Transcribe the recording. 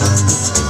Thank